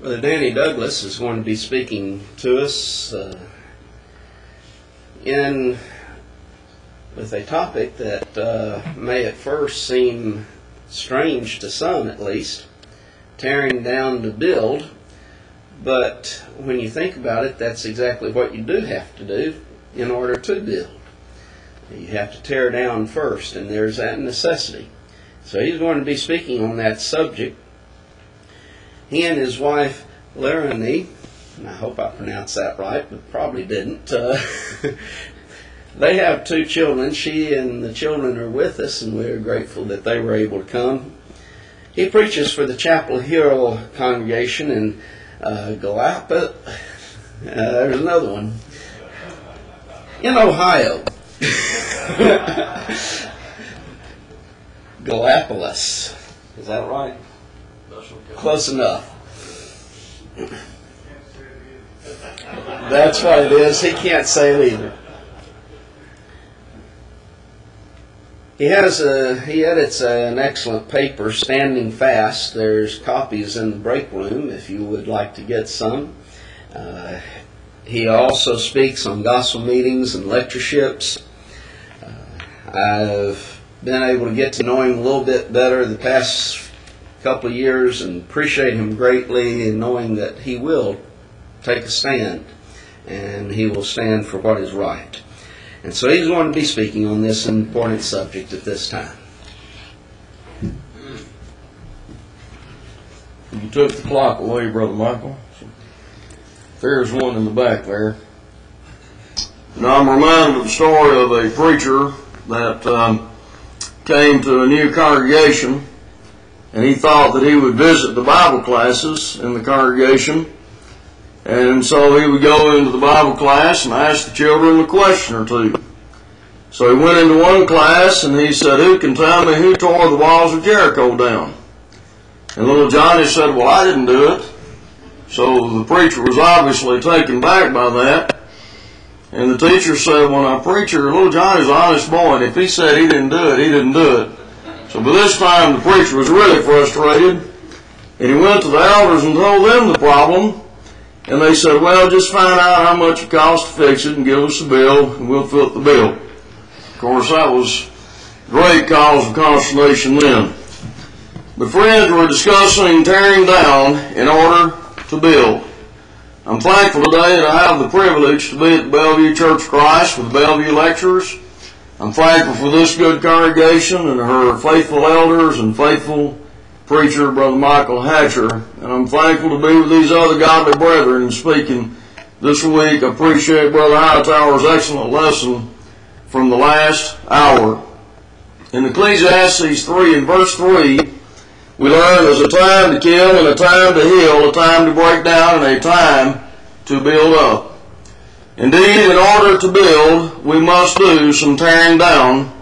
Brother Danny Douglas is going to be speaking to us uh, in with a topic that uh, may at first seem strange to some, at least, tearing down to build. But when you think about it, that's exactly what you do have to do in order to build. You have to tear down first, and there's that necessity. So he's going to be speaking on that subject. He and his wife, Laramie, and I hope I pronounced that right, but probably didn't. Uh, they have two children. She and the children are with us, and we're grateful that they were able to come. He preaches for the Chapel Hill congregation in uh, Galapa. Uh, there's another one in Ohio. Gallipolis. Is that right? Close enough. That's what it is. He can't say it either. He has a he edits an excellent paper, Standing Fast. There's copies in the break room if you would like to get some. Uh, he also speaks on gospel meetings and lectureships. Uh, I've been able to get to know him a little bit better the past couple of years and appreciate him greatly in knowing that he will take a stand and he will stand for what is right. And so he's going to be speaking on this important subject at this time. You took the clock away, Brother Michael. There's one in the back there. Now I'm reminded of the story of a preacher that um, came to a new congregation and he thought that he would visit the Bible classes in the congregation. And so he would go into the Bible class and ask the children a question or two. So he went into one class and he said, Who can tell me who tore the walls of Jericho down? And little Johnny said, Well, I didn't do it. So the preacher was obviously taken back by that. And the teacher said, Well, now, preacher, little Johnny's an honest boy, and if he said he didn't do it, he didn't do it. So by this time, the preacher was really frustrated. And he went to the elders and told them the problem. And they said, Well, just find out how much it costs to fix it and give us the bill, and we'll foot the bill. Of course, that was great cause of consternation then. The friends, we're discussing tearing down in order to build. I'm thankful today that I have the privilege to be at Bellview Church of Christ with the Bellview lecturers. I'm thankful for this good congregation and her faithful elders and faithful preacher, Brother Michael Hatcher. And I'm thankful to be with these other godly brethren in speaking this week. I appreciate Brother Hightower's excellent lesson from the last hour. In Ecclesiastes 3 and verse 3, we learn there's a time to kill and a time to heal, a time to break down and a time to build up. Indeed, in order to build, we must do some tearing down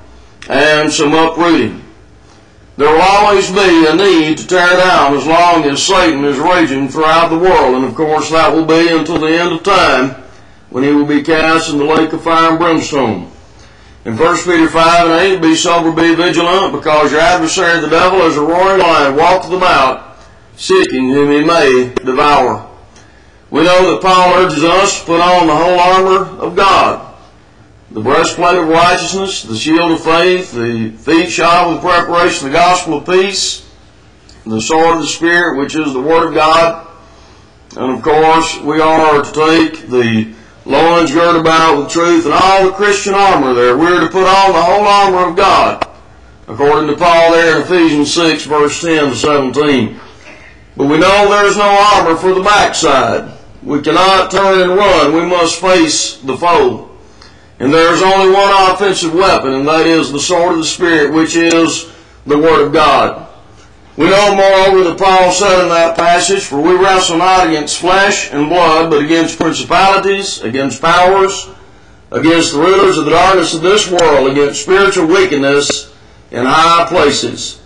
and some uprooting. There will always be a need to tear down as long as Satan is raging throughout the world, and of course that will be until the end of time when he will be cast in the lake of fire and brimstone. In 1 Peter 5 and 8, be sober, be vigilant, because your adversary the devil is a roaring lion, walketh about, seeking whom he may devour. We know that Paul urges us to put on the whole armor of God. The breastplate of righteousness, the shield of faith, the feet shod with preparation of the gospel of peace, the sword of the Spirit, which is the Word of God. And of course, we are to take the loins girt about with truth and all the Christian armor there. We're to put on the whole armor of God, according to Paul there in Ephesians 6, verse 10 to 17. But we know there's no armor for the backside. We cannot turn and run. We must face the foe. And there's only one offensive weapon, and that is the sword of the Spirit, which is the Word of God. We know, moreover, that Paul said in that passage, For we wrestle not against flesh and blood, but against principalities, against powers, against the rulers of the darkness of this world, against spiritual wickedness in high places.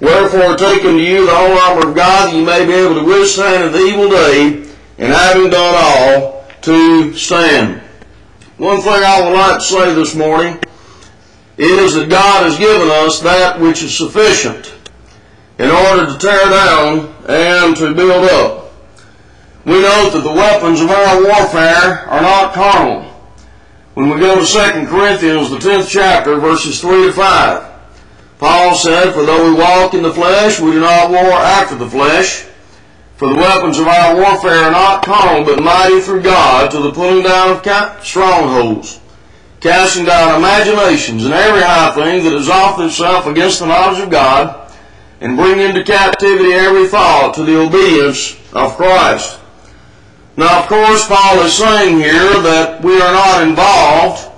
Wherefore, take unto you the whole armor of God, that you may be able to withstand in the evil day, and having done all, to stand. One thing I would like to say this morning is that God has given us that which is sufficient in order to tear down and to build up. we know that the weapons of our warfare are not carnal. When we go to 2 Corinthians, the 10th chapter, verses 3 to 5, Paul said, For though we walk in the flesh, we do not war after the flesh. For the weapons of our warfare are not carnal, but mighty through God to the pulling down of strongholds, casting down imaginations and every high thing that exalts itself against the knowledge of God, and bring into captivity every thought to the obedience of Christ. Now, of course, Paul is saying here that we are not involved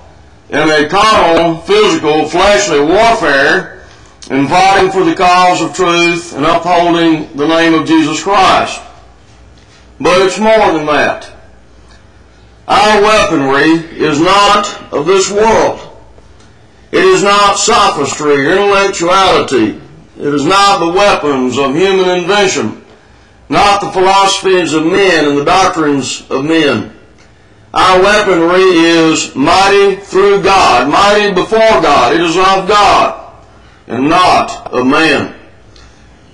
in a carnal, physical, fleshly warfare in fighting for the cause of truth and upholding the name of Jesus Christ. But it's more than that. Our weaponry is not of this world. It is not sophistry or intellectuality. It is not the weapons of human invention not the philosophies of men and the doctrines of men. Our weaponry is mighty through God, mighty before God. It is of God and not of man.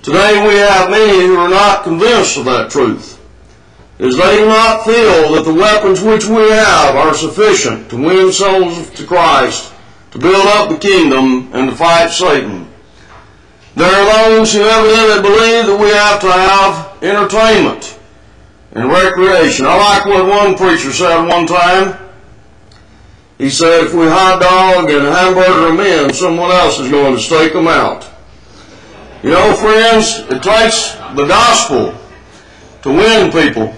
Today we have many who are not convinced of that truth, as they do not feel that the weapons which we have are sufficient to win souls to Christ, to build up the kingdom, and to fight Satan. There are those who evidently believe that we have to have entertainment and recreation. I like what one preacher said one time. He said, if we hot dog and hamburger in, someone else is going to stake them out. You know, friends, it takes the gospel to win people.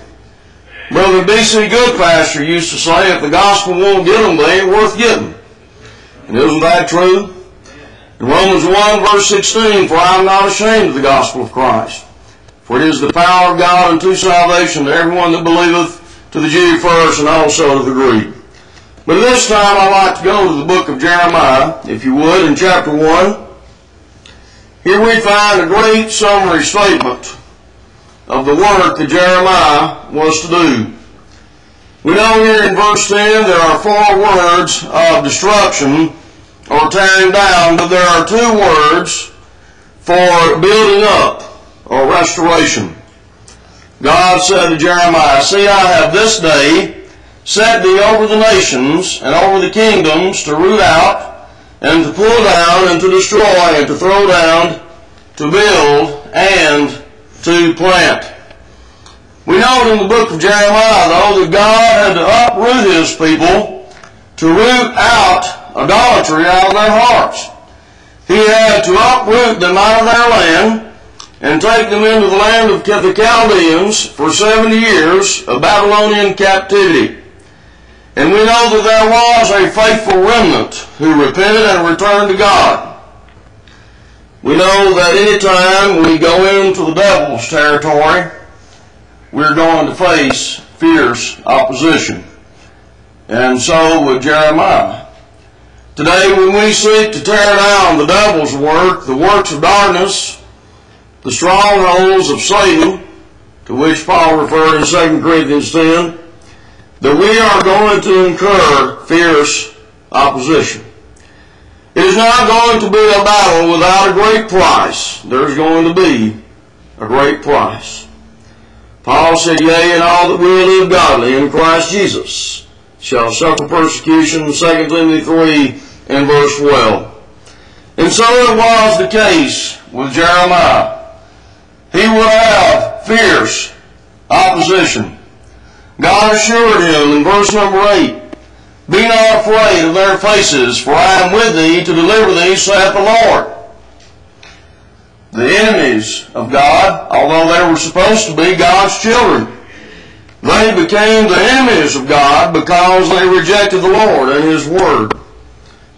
Brother B.C. Goodpasture used to say, if the gospel won't get them, they ain't worth getting. And isn't that true? In Romans 1 verse 16, For I am not ashamed of the gospel of Christ. For it is the power of God unto salvation to everyone that believeth, to the Jew first and also to the Greek. But this time I'd like to go to the book of Jeremiah, if you would, in chapter 1. Here we find a great summary statement of the work that Jeremiah was to do. We know here in verse 10 there are four words of destruction or tearing down, but there are two words for building up or restoration. God said to Jeremiah, See, I have this day set thee over the nations and over the kingdoms to root out and to pull down and to destroy and to throw down, to build and to plant. We know in the book of Jeremiah, though, that God had to uproot his people to root out idolatry out of their hearts. He had to uproot them out of their land and take them into the land of the Chaldeans for 70 years of Babylonian captivity. And we know that there was a faithful remnant who repented and returned to God. We know that any time we go into the devil's territory, we're going to face fierce opposition. And so with Jeremiah. Today, when we seek to tear down the devil's work, the works of darkness, the strongholds of Satan, to which Paul referred in 2 Corinthians 10, that we are going to incur fierce opposition. It is not going to be a battle without a great price. There's going to be a great price. Paul said, Yea, and all that will live godly in Christ Jesus shall suffer persecution, 2 Timothy 3 and verse 12. And so it was the case with Jeremiah. He would have fierce opposition. God assured him in verse number 8, Be not afraid of their faces, for I am with thee to deliver thee, saith the Lord. The enemies of God, although they were supposed to be God's children, they became the enemies of God because they rejected the Lord and His Word.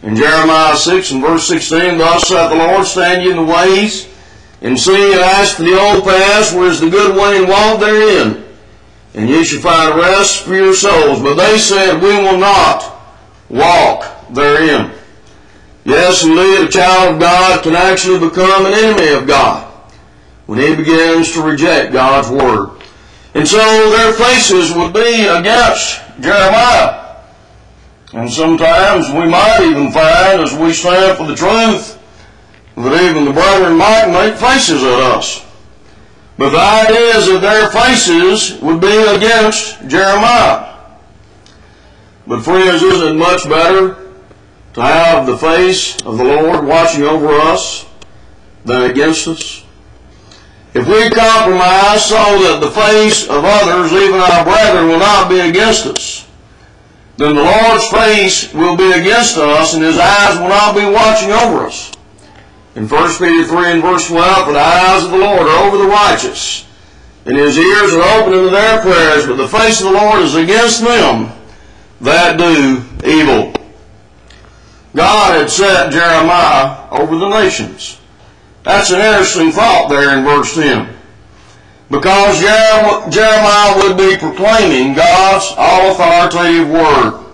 In Jeremiah 6 and verse 16, Thus saith the Lord, Stand ye in the ways, and see and ask the old paths, where is the good way, and walk therein. And ye shall find rest for your souls. But they said, We will not walk therein. Yes, indeed, a child of God can actually become an enemy of God when he begins to reject God's Word. And so their faces would be against Jeremiah. And sometimes we might even find, as we stand for the truth, that even the brethren might make faces at us. But the idea is that their faces would be against Jeremiah. But friends, isn't it much better to have the face of the Lord watching over us than against us? If we compromise so that the face of others, even our brethren, will not be against us, then the Lord's face will be against us and His eyes will not be watching over us. In 1 Peter 3 and verse 12, For the eyes of the Lord are over the righteous, and His ears are open unto their prayers, but the face of the Lord is against them that do evil. God had set Jeremiah over the nations. That's an interesting thought there in verse 10. Because Jeremiah would be proclaiming God's all authoritative word.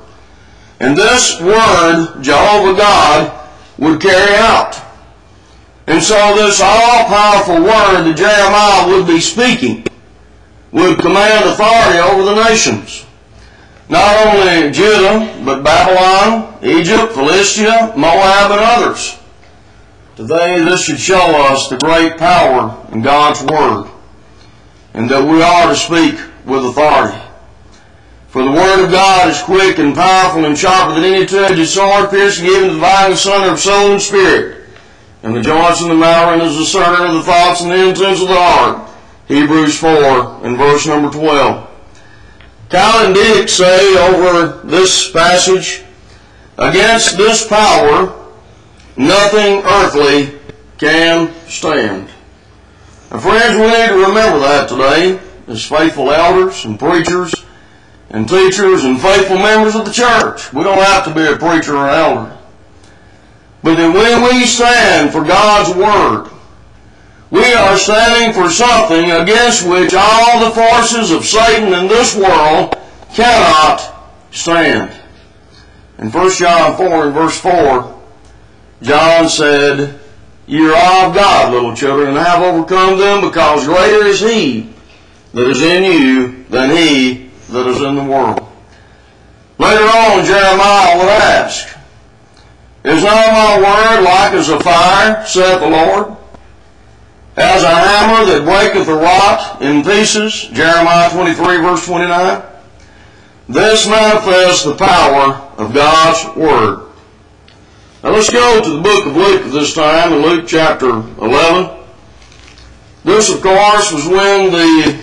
And this word, Jehovah God, would carry out. And so this all powerful word that Jeremiah would be speaking would command authority over the nations. Not only Judah, but Babylon, Egypt, Philistia, Moab, and others. Today, this should show us the great power in God's Word, and that we are to speak with authority. For the Word of God is quick and powerful and sharper than any two-edged sword, piercing even to the dividing asunder of soul and spirit, and the joints and the marrow, is a discerner of the thoughts and the intents of the heart. Hebrews 4 and verse number 12. Cal and Dick say over this passage, against this power, nothing earthly can stand. Now friends, we need to remember that today as faithful elders and preachers and teachers and faithful members of the church. We don't have to be a preacher or an elder. But that when we stand for God's Word, we are standing for something against which all the forces of Satan in this world cannot stand. In 1 John 4 and verse 4, John said, You are of God, little children, and have overcome them, because greater is He that is in you than He that is in the world. Later on, Jeremiah would ask, Is not my word like as a fire, saith the Lord? as a hammer that breaketh a rock in pieces, Jeremiah 23 verse 29. This manifests the power of God's Word. Now let's go to the book of Luke at this time, in Luke chapter 11. This, of course, was when the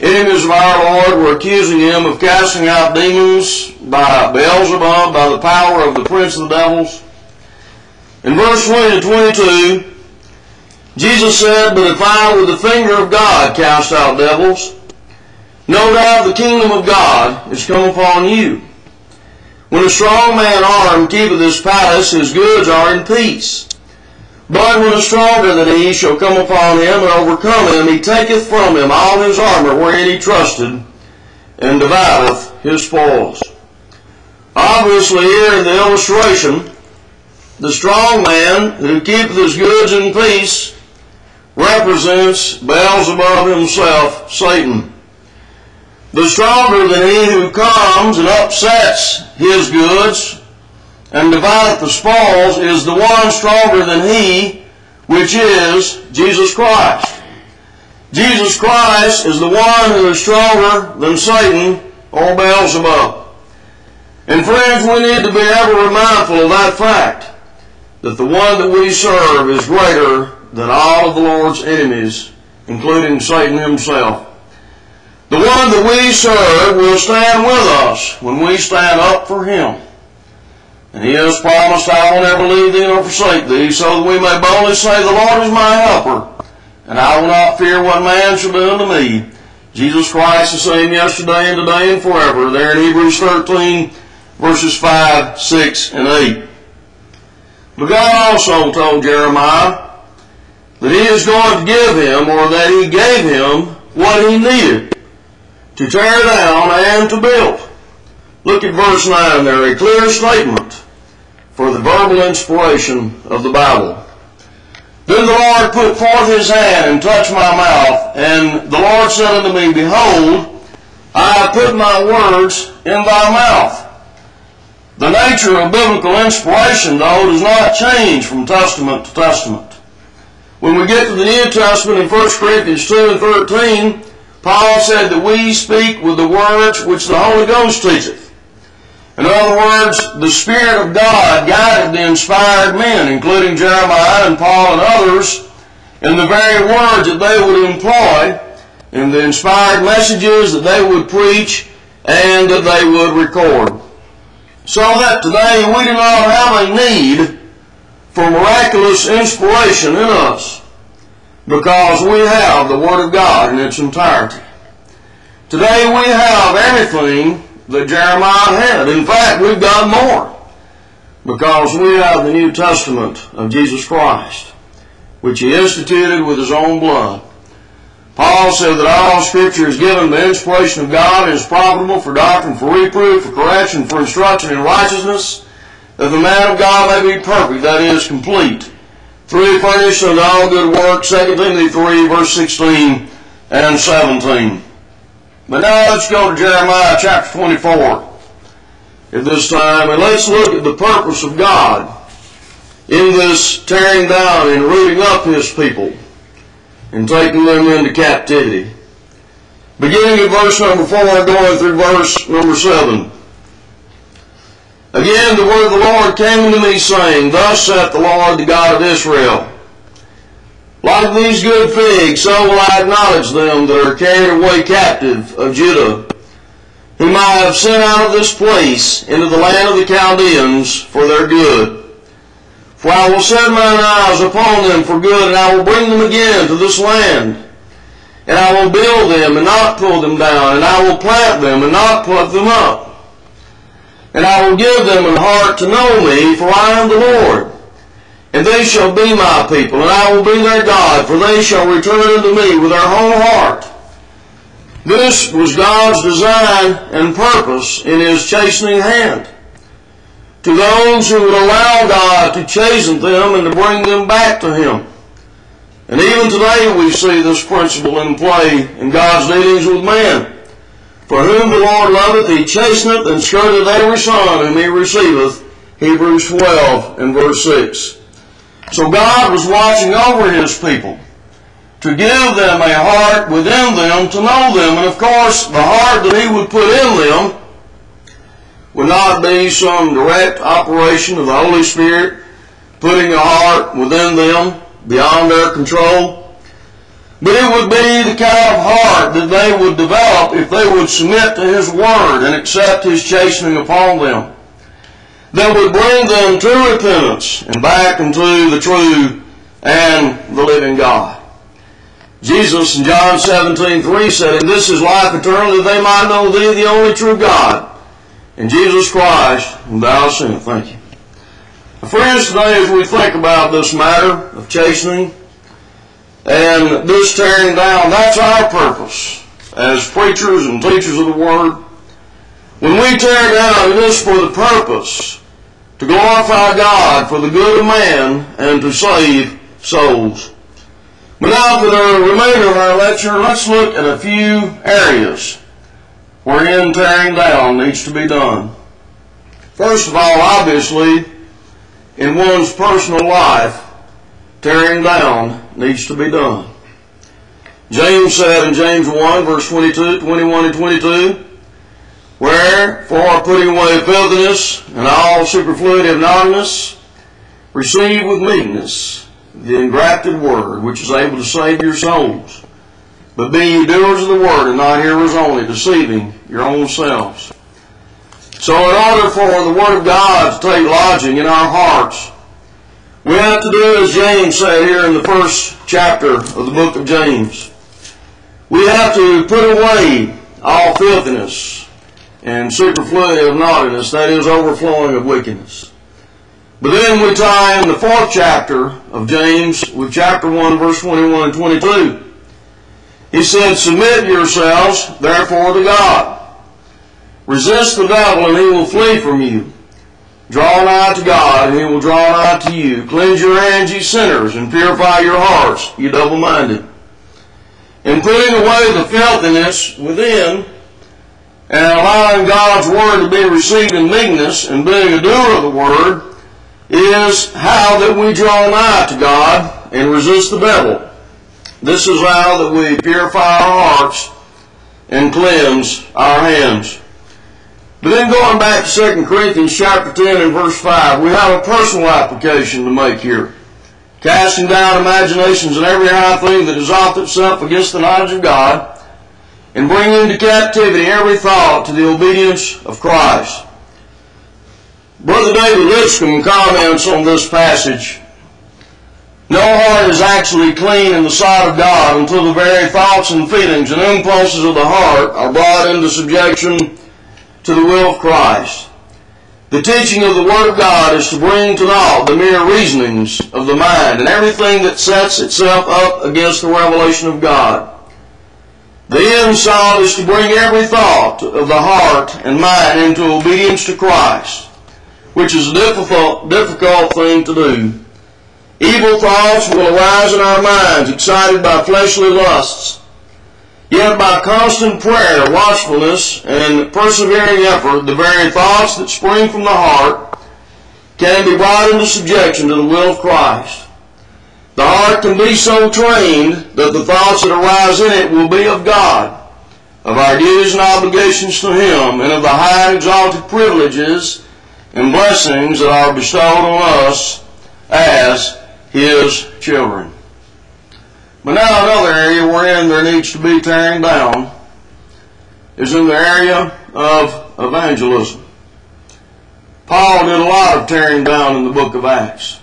enemies of our Lord were accusing him of casting out demons by Beelzebub, by the power of the prince of the devils. In verse 20 to 22, Jesus said, But if I with the finger of God cast out devils, no doubt the kingdom of God is come upon you. When a strong man armed keepeth his palace, his goods are in peace. But when a stronger than he shall come upon him and overcome him, he taketh from him all his armor wherein he trusted, and divideth his spoils. Obviously, here in the illustration, the strong man who keepeth his goods in peace represents Beelzebub himself, Satan. The stronger than he who comes and upsets his goods and divideth the spoils is the one stronger than he, which is Jesus Christ. Jesus Christ is the one who is stronger than Satan or Beelzebub. And friends, we need to be ever mindful of that fact, that the one that we serve is greater than all of the Lord's enemies, including Satan himself. The one that we serve will stand with us when we stand up for him. And he has promised, I will never leave thee nor forsake thee, so that we may boldly say, The Lord is my helper, and I will not fear what man shall do unto me. Jesus Christ the same yesterday and today and forever. There in Hebrews 13, verses 5, 6, and 8. But God also told Jeremiah, that he is going to give him or that he gave him what he needed to tear down and to build. Look at verse 9 there, a clear statement for the verbal inspiration of the Bible. Then the Lord put forth his hand and touched my mouth, and the Lord said unto me, Behold, I have put my words in thy mouth. The nature of biblical inspiration, though, does not change from testament to testament. When we get to the New Testament in 1 Corinthians 2 and 13, Paul said that we speak with the words which the Holy Ghost teacheth. In other words, the Spirit of God guided the inspired men, including Jeremiah and Paul and others, in the very words that they would employ in the inspired messages that they would preach and that they would record. So that today we do not have a need for miraculous inspiration in us because we have the Word of God in its entirety. Today we have everything that Jeremiah had. In fact, we've got more because we have the New Testament of Jesus Christ, which he instituted with his own blood. Paul said that all Scripture is given by inspiration of God and is profitable for doctrine, for reproof, for correction, for instruction in righteousness, that the man of God may be perfect, that is, complete, truly furnished unto all good works, 2 Timothy 3, verse 16 and 17. But now let's go to Jeremiah chapter 24 at this time, and let's look at the purpose of God in this tearing down and rooting up His people and taking them into captivity. Beginning at verse number 4 and going through verse number 7. Again the word of the Lord came unto me, saying, Thus saith the Lord, the God of Israel, Like these good figs, so will I acknowledge them that are carried away captive of Judah, whom I have sent out of this place into the land of the Chaldeans for their good. For I will set mine eyes upon them for good, and I will bring them again to this land. And I will build them and not pull them down, and I will plant them and not pluck them up. And I will give them an heart to know me, for I am the Lord. And they shall be my people, and I will be their God, for they shall return unto me with their whole heart. This was God's design and purpose in his chastening hand to those who would allow God to chasten them and to bring them back to Him. And even today we see this principle in play in God's dealings with man. For whom the Lord loveth, He chasteneth and scourgeth every son whom He receiveth. Hebrews 12 and verse 6. So God was watching over His people to give them a heart within them to know them. And of course, the heart that He would put in them would not be some direct operation of the Holy Spirit putting a heart within them beyond their control. But it would be the kind of heart that they would develop if they would submit to His Word and accept His chastening upon them. That would bring them to repentance and back into the true and the living God. Jesus in John 17, 3 said, And this is life eternal, that they might know thee, the only true God, and Jesus Christ, whom thou sent. Thank you. Friends, today as we think about this matter of chastening and this tearing down, that's our purpose as preachers and teachers of the Word. When we tear down, it is for the purpose to glorify God for the good of man and to save souls. But now for the remainder of our lecture, let's look at a few areas wherein tearing down needs to be done. First of all, obviously, in one's personal life, tearing down needs to be done. James said in James 1, verse 22, 21 and 22, Wherefore, putting away filthiness and all superfluity of naughtiness, receive with meekness the engrafted word, which is able to save your souls. But be ye doers of the word, and not hearers only, deceiving your own selves. So in order for the Word of God to take lodging in our hearts, we have to do as James said here in the first chapter of the book of James. We have to put away all filthiness and superfluity of naughtiness, that is, overflowing of wickedness. But then we tie in the fourth chapter of James with chapter 1, verse 21 and 22. He said, Submit yourselves, therefore, to God. Resist the devil, and he will flee from you. Draw nigh to God, and he will draw nigh to you. Cleanse your hands, ye sinners, and purify your hearts, ye double-minded. In putting away the filthiness within, and allowing God's word to be received in meekness, and being a doer of the word, is how that we draw nigh to God God and resist the devil. This is how that we purify our hearts and cleanse our hands. But then going back to 2 Corinthians chapter 10 and verse 5, we have a personal application to make here. Casting down imaginations and every high thing that exalts itself against the knowledge of God, and bringing into captivity every thought to the obedience of Christ. Brother David Lipscomb comments on this passage. No heart is actually clean in the sight of God until the very thoughts and feelings and impulses of the heart are brought into subjection to the will of Christ. The teaching of the Word of God is to bring to naught the mere reasonings of the mind and everything that sets itself up against the revelation of God. The end sought is to bring every thought of the heart and mind into obedience to Christ, which is a difficult, difficult thing to do. Evil thoughts will arise in our minds, excited by fleshly lusts. Yet by constant prayer, watchfulness, and persevering effort, the very thoughts that spring from the heart can be brought into subjection to the will of Christ. The heart can be so trained that the thoughts that arise in it will be of God, of our duties and obligations to Him, and of the high and exalted privileges and blessings that are bestowed on us as His children. But now another area wherein there needs to be tearing down is in the area of evangelism. Paul did a lot of tearing down in the book of Acts.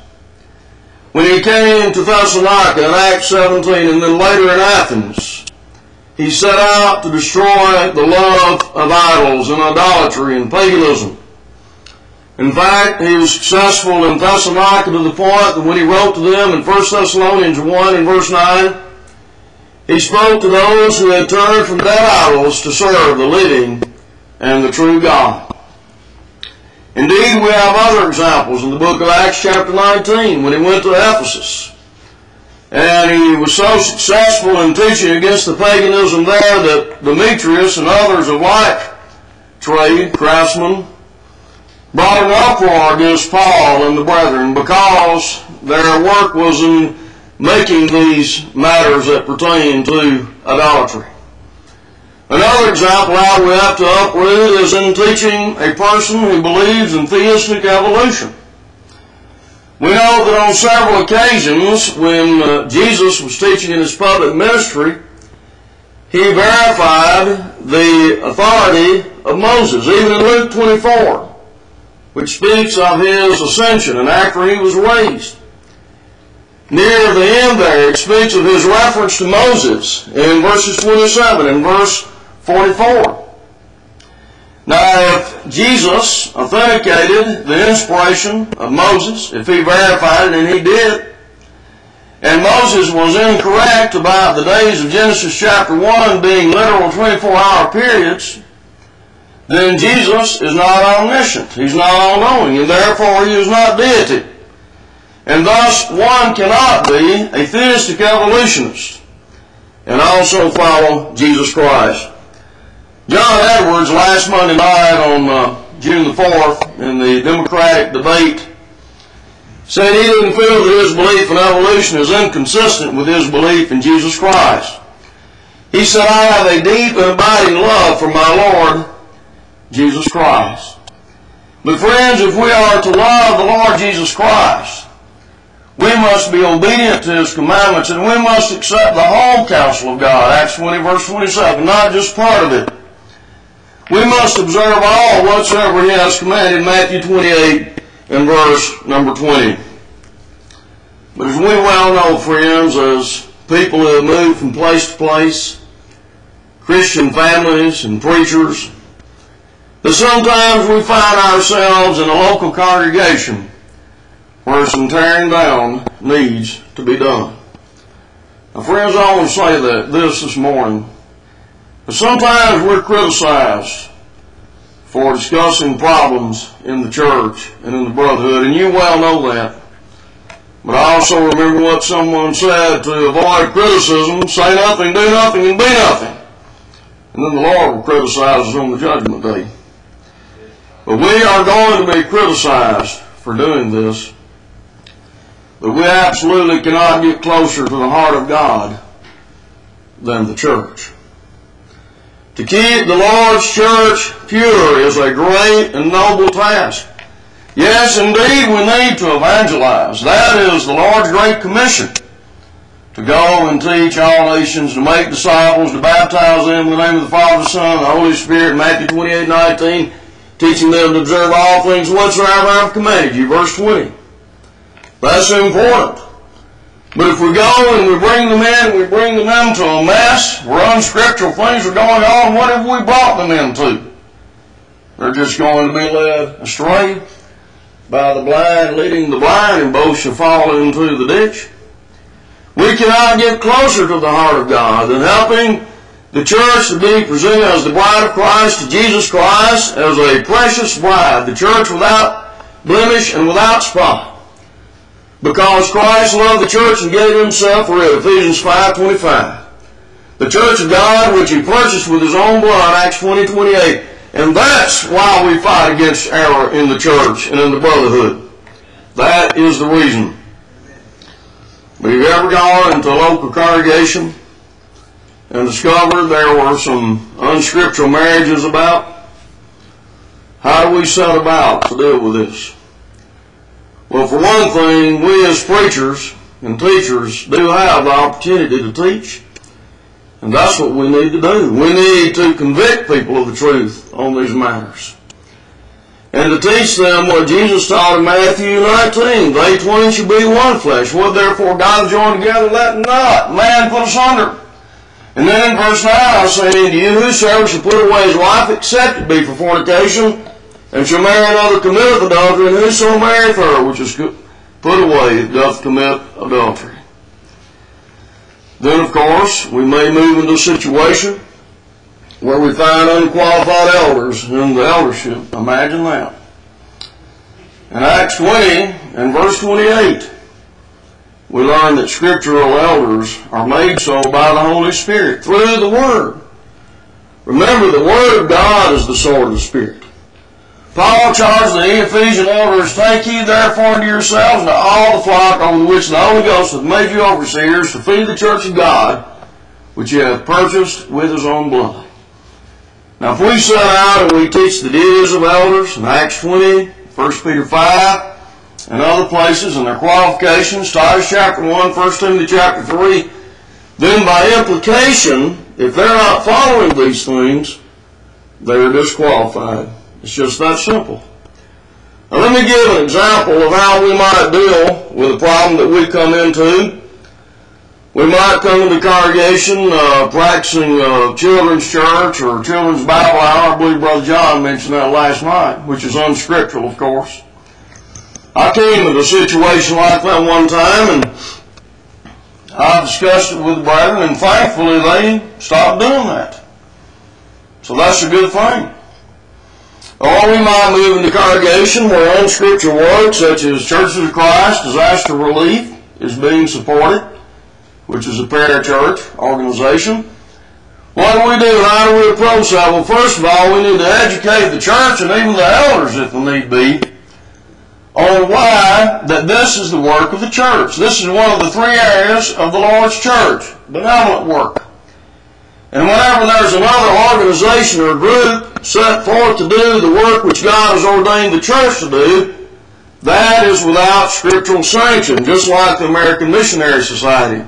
When he came to Thessalonica in Acts 17 and then later in Athens, he set out to destroy the love of idols and idolatry and paganism. In fact, he was successful in Thessalonica to the point that when he wrote to them in 1 Thessalonians 1 and verse 9, he spoke to those who had turned from dead idols to serve the living and the true God. Indeed, we have other examples in the book of Acts chapter 19 when he went to Ephesus. And he was so successful in teaching against the paganism there that Demetrius and others of like trade, craftsmen, brought an uproar against Paul and the brethren because their work was in making these matters that pertain to idolatry. Another example how we have to uproot is in teaching a person who believes in theistic evolution. We know that on several occasions when uh, Jesus was teaching in his public ministry, he verified the authority of Moses, even in Luke 24 which speaks of his ascension and after he was raised. Near the end there, it speaks of his reference to Moses in verses 27 and verse 44. Now, if Jesus authenticated the inspiration of Moses, if he verified it, and he did, and Moses was incorrect about the days of Genesis chapter 1 being literal 24-hour periods, then Jesus is not omniscient. He's not all-knowing, and therefore he is not deity. And thus one cannot be a theistic evolutionist and also follow Jesus Christ. John Edwards last Monday night on uh, June the 4th in the Democratic debate said he didn't feel that his belief in evolution is inconsistent with his belief in Jesus Christ. He said, I have a deep and abiding love for my Lord Jesus Christ. But friends, if we are to love the Lord Jesus Christ, we must be obedient to His commandments and we must accept the whole counsel of God, Acts 20 verse 27, not just part of it. We must observe all whatsoever He has commanded, Matthew 28 and verse number 20. But as we well know, friends, as people who have moved from place to place, Christian families and preachers, that sometimes we find ourselves in a local congregation where some tearing down needs to be done. Now, friends, I want to say that this this morning. But sometimes we're criticized for discussing problems in the church and in the brotherhood, and you well know that. But I also remember what someone said to avoid criticism, say nothing, do nothing, and be nothing. And then the Lord will criticize us on the judgment day. But we are going to be criticized for doing this. But we absolutely cannot get closer to the heart of God than the church. To keep the Lord's church pure is a great and noble task. Yes, indeed, we need to evangelize. That is the Lord's great commission. To go and teach all nations, to make disciples, to baptize them in the name of the Father, the Son, and the Holy Spirit, Matthew 28, 19, teaching them to observe all things whatsoever I have commanded you, verse 20. That's important. But if we go and we bring them in, we bring them into a mess where unscriptural things are going on, what have we brought them into? They're just going to be led astray by the blind, leading the blind, and both shall fall into the ditch. We cannot get closer to the heart of God than helping the church to be presented as the bride of Christ to Jesus Christ as a precious bride, the church without blemish and without spot. Because Christ loved the church and gave himself for it, Ephesians 5.25. The church of God which he purchased with his own blood, Acts 20, 28. And that's why we fight against error in the church and in the brotherhood. That is the reason. Have you ever gone into a local congregation and discovered there were some unscriptural marriages about? How do we set about to deal with this? Well, for one thing, we as preachers and teachers do have the opportunity to teach. And that's what we need to do. We need to convict people of the truth on these matters. And to teach them what Jesus taught in Matthew 19. They twain should be one flesh. What therefore God has joined together, let not man put asunder. And then in verse 9, I say unto you, whosoever shall put away his wife, except it be for fornication, and shall marry another, committeth adultery, and whoso marrieth her, which is put away, doth commit adultery. Then, of course, we may move into a situation where we find unqualified elders in the eldership. Imagine that. In Acts 20 and verse 28, we learn that scriptural elders are made so by the Holy Spirit through the Word. Remember, the Word of God is the sword of the Spirit. Paul charged the Ephesian elders, Take ye therefore unto yourselves and to all the flock over which the Holy Ghost hath made you overseers to feed the church of God, which he hath purchased with his own blood. Now if we set out and we teach the duties of elders in Acts 20, 1 Peter 5, and other places and their qualifications, Titus chapter 1, 1 Timothy chapter 3, then by implication, if they're not following these things, they're disqualified. It's just that simple. Now let me give an example of how we might deal with a problem that we come into. We might come into congregation uh, practicing uh, children's church or children's Bible hour. I believe Brother John mentioned that last night, which is unscriptural, of course. I came into a situation like that one time, and I discussed it with brethren, and thankfully they stopped doing that. So that's a good thing. Or we might move into congregation where unscriptural work such as Churches of Christ, Disaster Relief is being supported, which is a parachurch organization. What do we do? How do we approach that? Well, first of all, we need to educate the church and even the elders, if need be, on why that this is the work of the church. This is one of the three areas of the Lord's church, benevolent work. And whenever there's another organization or group set forth to do the work which God has ordained the church to do, that is without scriptural sanction, just like the American Missionary Society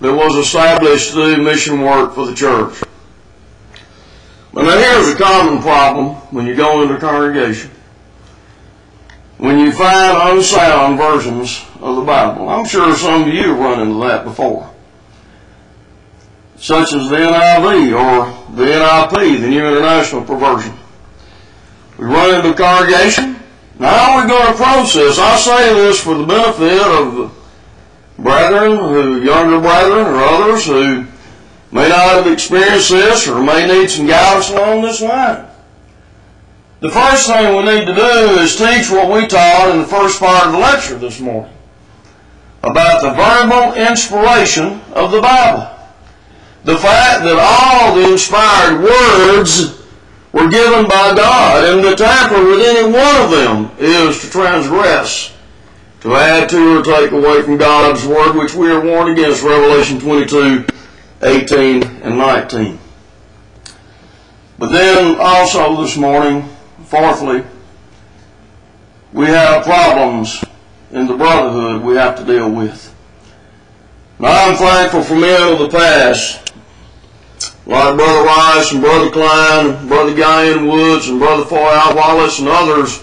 that was established to do mission work for the church. But now here's a common problem when you go into a congregation. When you find unsound versions of the Bible. I'm sure some of you have run into that before such as the NIV or the NIP, the New International Perversion. We run into a congregation. Now, how are we going to process. I say this for the benefit of brethren, who younger brethren or others who may not have experienced this or may need some guidance along this line. The first thing we need to do is teach what we taught in the first part of the lecture this morning about the verbal inspiration of the Bible the fact that all the inspired words were given by God, and to tamper with any one of them is to transgress, to add to or take away from God's word, which we are warned against, Revelation 22, 18, and 19. But then also this morning, fourthly, we have problems in the brotherhood we have to deal with. Now I'm thankful for men of the past, like Brother Rice and Brother Klein, Brother Guy N. Woods and Brother Foy Wallace and others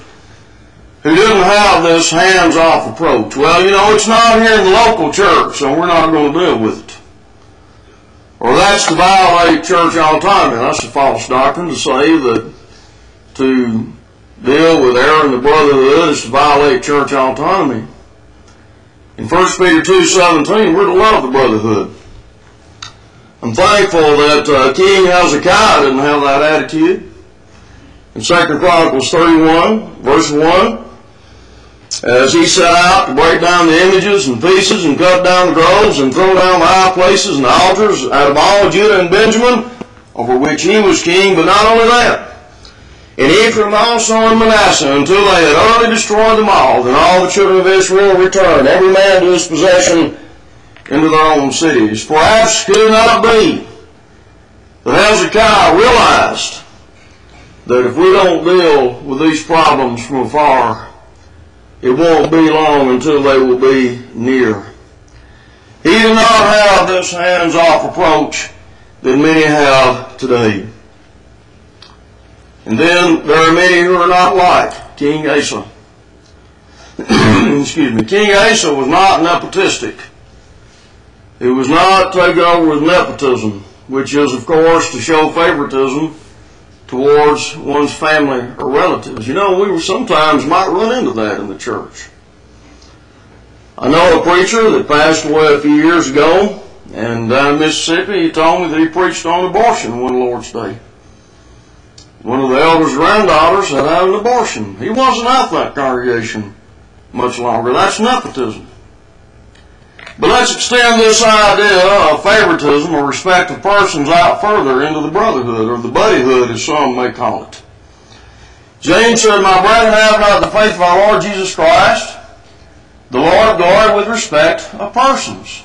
who didn't have this hands-off approach. Well, you know, it's not here in the local church, so we're not going to deal with it. Or that's to violate church all the time, autonomy. That's a false doctrine to say that to deal with error in the brotherhood is to violate church autonomy. In 1 Peter 2.17, we're to love the brotherhood. I'm thankful that uh, King Hezekiah didn't have that attitude. In 2 Chronicles 31, verse 1, as he set out to break down the images and pieces and cut down the groves and throw down the high places and altars out of all Judah and Benjamin, over which he was king, but not only that, and Ephraim also and Manasseh, until they had utterly destroyed them all, then all the children of Israel returned, every man to his possession into their own cities. Perhaps could it not be that Hezekiah realized that if we don't deal with these problems from afar, it won't be long until they will be near. He did not have this hands-off approach that many have today. And then there are many who are not like King Asa. Excuse me. King Asa was not nepotistic. He was not taken over with nepotism, which is, of course, to show favoritism towards one's family or relatives. You know, we sometimes might run into that in the church. I know a preacher that passed away a few years ago, and down in Mississippi, he told me that he preached on abortion one Lord's Day. One of the elders' granddaughters had had an abortion. He wasn't out that congregation much longer. That's nepotism. But let's extend this idea of favoritism or respect of persons out further into the brotherhood or the buddyhood as some may call it. James said, My brethren, have not the faith of our Lord Jesus Christ, the Lord glory with respect of persons.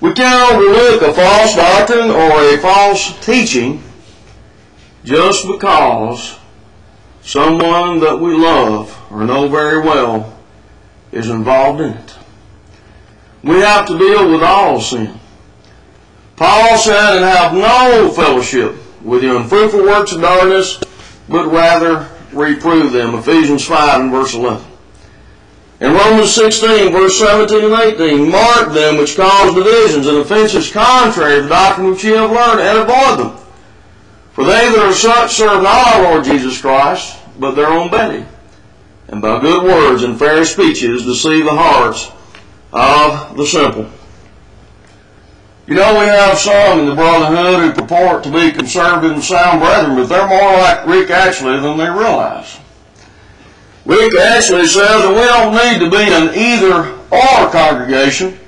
We can't overlook a false doctrine or a false teaching just because someone that we love or know very well is involved in it. We have to deal with all sin. Paul said, and have no fellowship with the unfruitful works of darkness, but rather reprove them. Ephesians 5 and verse 11. In Romans 16, verse 17 and 18, mark them which cause divisions and offenses contrary to the doctrine which ye have learned, and avoid them. For they that are such serve not our Lord Jesus Christ, but their own belly, and by good words and fair speeches deceive the hearts of the simple. You know, we have some in the brotherhood who purport to be conservative and sound brethren, but they're more like Rick Atchley than they realize. Rick Atchley says that we don't need to be an either or congregation,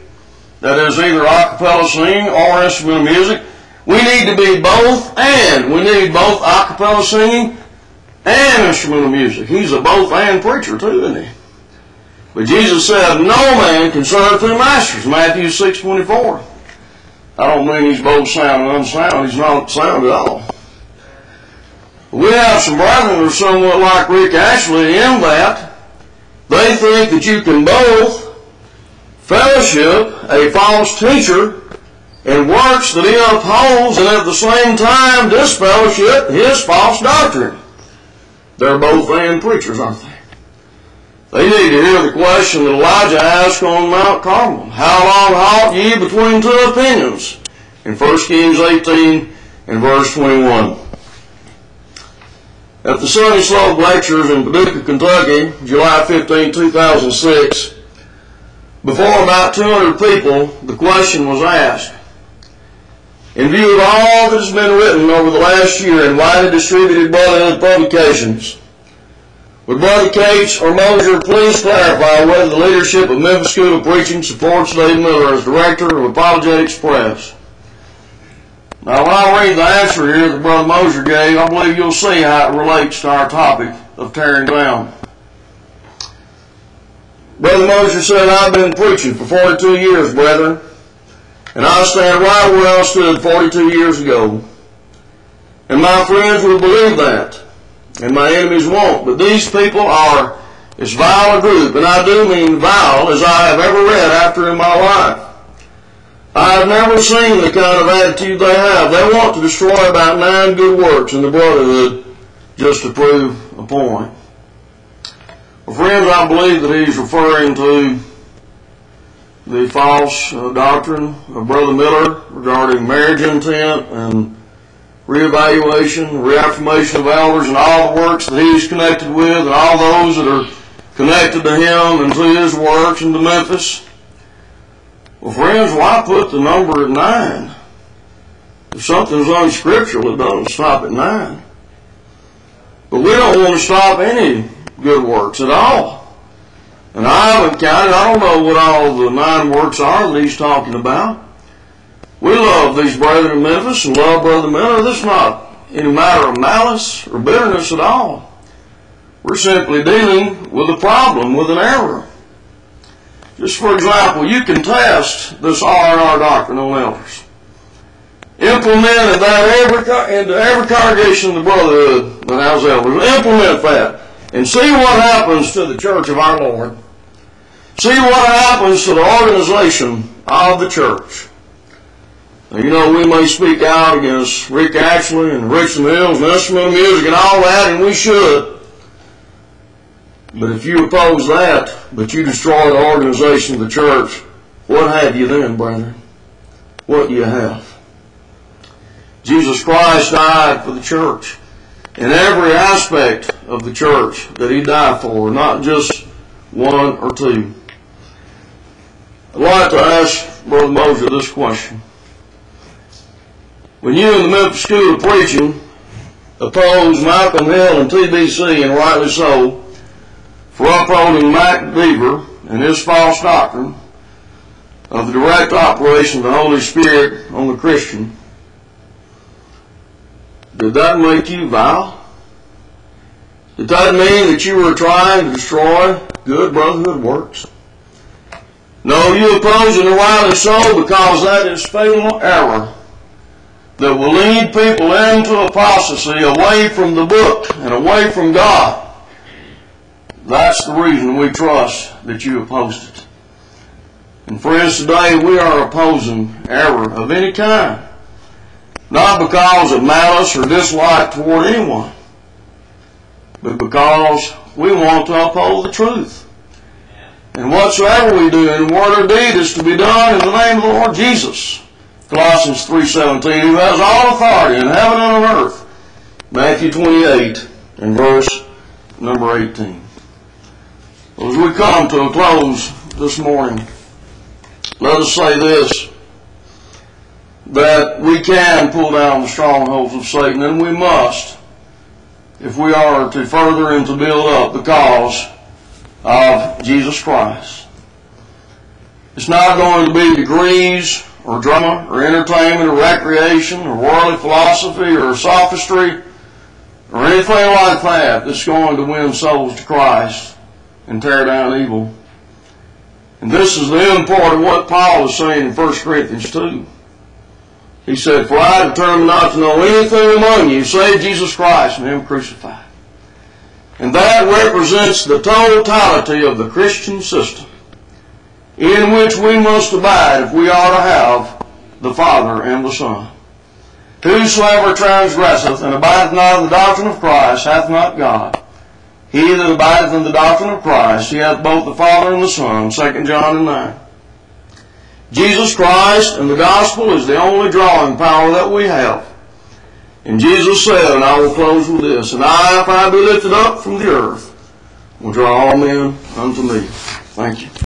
that is either a cappella singing or instrumental music. We need to be both and. We need both a cappella singing and instrumental music. He's a both and preacher too, isn't he? But Jesus said, no man can serve two masters, Matthew 6, 24. I don't mean he's both sound and unsound. He's not sound at all. We have some brethren who are somewhat like Rick Atchley in that they think that you can both fellowship a false teacher and works that he upholds and at the same time disfellowship his false doctrine. They're both and preachers, aren't they? They need to hear the question that Elijah asked on Mount Carmel. How long halt ye between two opinions? In 1 Kings 18 and verse 21. At the Sunny Slope Lectures in Paducah, Kentucky, July 15, 2006, before about 200 people, the question was asked. In view of all that has been written over the last year in widely distributed brotherhood publications, would Brother Cates or Mosher please clarify whether the leadership of Memphis School of Preaching supports Dave Miller as director of Apologetics Press? Now, when I read the answer here that Brother Mosher gave, I believe you'll see how it relates to our topic of tearing down. Brother Mosher said, I've been preaching for 42 years, brethren, and I stand right where I stood 42 years ago. And my friends will believe that, and my enemies won't. But these people are as vile a group, and I do mean vile, as I have ever read after in my life. I have never seen the kind of attitude they have. They want to destroy about nine good works in the brotherhood just to prove a point. Well, friends, I believe that he's referring to the false uh, doctrine of Brother Miller regarding marriage intent and reevaluation, reaffirmation of elders, and all the works that he's connected with, and all those that are connected to him and to his works and to Memphis. Well, friends, why put the number at nine? If something's unscriptural, it doesn't stop at nine. But we don't want to stop any good works at all. And I haven't counted, I don't know what all the nine works are that he's talking about. We love these brethren in Memphis and love Brother Miller. This is not any matter of malice or bitterness at all. We're simply dealing with a problem, with an error. Just for example, you can test this R&R doctrine on elders. Implement that every, into every congregation of the brotherhood that has elders. Implement that and see what happens to the church of our Lord. See what happens to the organization of the church. Now, you know, we may speak out against Rick Atchley and Richard Mills and instrumental music and all that, and we should. But if you oppose that, but you destroy the organization of the church, what have you then, brethren? What do you have? Jesus Christ died for the church in every aspect of the church that he died for, not just one or two. I'd like to ask Brother Mosher this question. When you in the Memphis School of Preaching opposed Malcolm Hill and TBC, and rightly so, for upholding Mac Deaver and his false doctrine of the direct operation of the Holy Spirit on the Christian, did that make you vile? Did that mean that you were trying to destroy good brotherhood works? No, you it, and rightly so, because that is fatal error that will lead people into apostasy away from the book and away from God. That's the reason we trust that you opposed it. And friends, today we are opposing error of any kind. Not because of malice or dislike toward anyone, but because we want to uphold the truth. And whatsoever we do in word or deed is to be done in the name of the Lord Jesus. Colossians 3.17, who has all authority in heaven and on earth. Matthew 28 and verse number 18. As we come to a close this morning, let us say this, that we can pull down the strongholds of Satan, and we must, if we are to further and to build up the cause of Jesus Christ. It's not going to be degrees or drama or entertainment or recreation or worldly philosophy or sophistry or anything like that that's going to win souls to Christ and tear down evil. And this is the end part of what Paul is saying in 1 Corinthians 2. He said, For I determined not to know anything among you save Jesus Christ and Him crucified. And that represents the totality of the Christian system in which we must abide if we are to have the Father and the Son. Whosoever transgresseth and abideth not in the doctrine of Christ hath not God. He that abideth in the doctrine of Christ, he hath both the Father and the Son. 2 John 9. Jesus Christ and the gospel is the only drawing power that we have. And Jesus said, and I will close with this, And I, if I be lifted up from the earth, will draw all men unto me. Thank you.